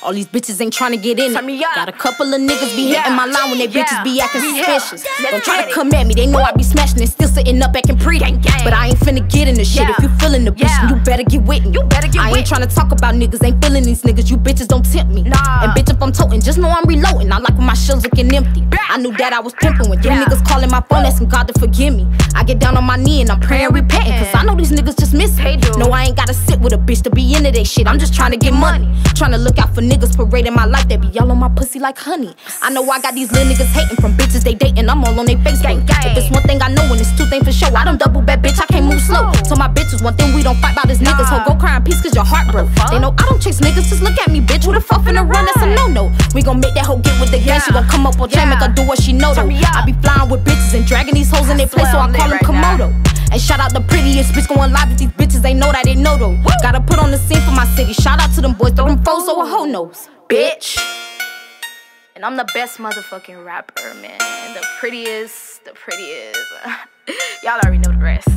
All these bitches ain't trying to get in it. Got a couple of niggas be hitting Yeah. my line when they Yeah. bitches be acting suspicious. Let's Don't try to come at me, they know I be smashing and still sitting up acting pretty. Gang, gang. But I ain't finna get in the shit. Yeah. If you feeling the bitch, you better get with me. You better get I ain't trying to talk about niggas, ain't feeling these niggas. You bitches don't tempt me. Nah. And bitch, if I'm toting, just know I'm reloading. I like when my shells looking empty. I knew that I was pimping when three niggas calling my phone, asking God to forgive me. I get down on my knee and I'm praying, repenting. Cause I mm. know these niggas just miss They me. No, I ain't gotta sit with a bitch to be into that shit. I'm just trying to get money. Trying to look out for niggas parading my life. They be all on my pussy like honey. I know I got these little niggas hating from bitches they dating. I'm all on their Facebook. If it's one thing I know and it's two things for sure. I don't double bet, bitch. I can't move slow. So my bitches, one thing we don't fight about is niggas. Ho, go cry in peace cause your heart broke. They know I don't chase niggas. Just look at me, bitch. Who the fuck finna run? That's. We gon' make that hoe get with the. She Yeah. gon' come up on Yeah. make her do what she know though. I be flying with bitches and dragging these hoes in their place, so I call them right now. Komodo. And shout out the prettiest bitch going live with these bitches. They know that they know though. Gotta put on the scene for my city. Shout out to them boys, throw them foes so a hoe knows. Bitch. And I'm the best motherfucking rapper, man. The prettiest, the prettiest. Y'all already know the rest.